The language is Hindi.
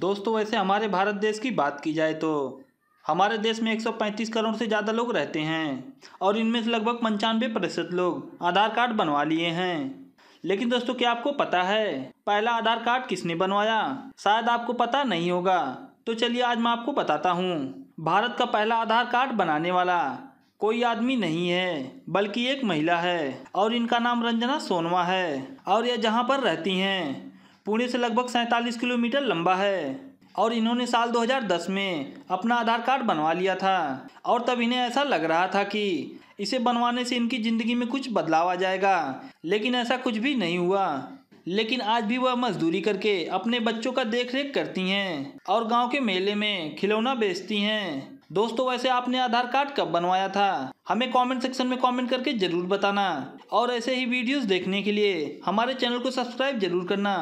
दोस्तों, वैसे हमारे भारत देश की बात की जाए तो हमारे देश में 135 करोड़ से ज़्यादा लोग रहते हैं और इनमें से लगभग पंचानवे प्रतिशत लोग आधार कार्ड बनवा लिए हैं। लेकिन दोस्तों, क्या आपको पता है, पहला आधार कार्ड किसने बनवाया? शायद आपको पता नहीं होगा। तो चलिए आज मैं आपको बताता हूँ। भारत का पहला आधार कार्ड बनाने वाला कोई आदमी नहीं है, बल्कि एक महिला है और इनका नाम रंजना सोनवा है और यह जहाँ पर रहती हैं पुणे से लगभग सैंतालीस किलोमीटर लंबा है और इन्होंने साल 2010 में अपना आधार कार्ड बनवा लिया था। और तब इन्हें ऐसा लग रहा था कि इसे बनवाने से इनकी ज़िंदगी में कुछ बदलाव आ जाएगा, लेकिन ऐसा कुछ भी नहीं हुआ। लेकिन आज भी वह मजदूरी करके अपने बच्चों का देख रेख करती हैं और गाँव के मेले में खिलौना बेचती हैं। दोस्तों, वैसे आपने आधार कार्ड कब बनवाया था? हमें कमेंट सेक्शन में कमेंट करके ज़रूर बताना। और ऐसे ही वीडियोस देखने के लिए हमारे चैनल को सब्सक्राइब ज़रूर करना।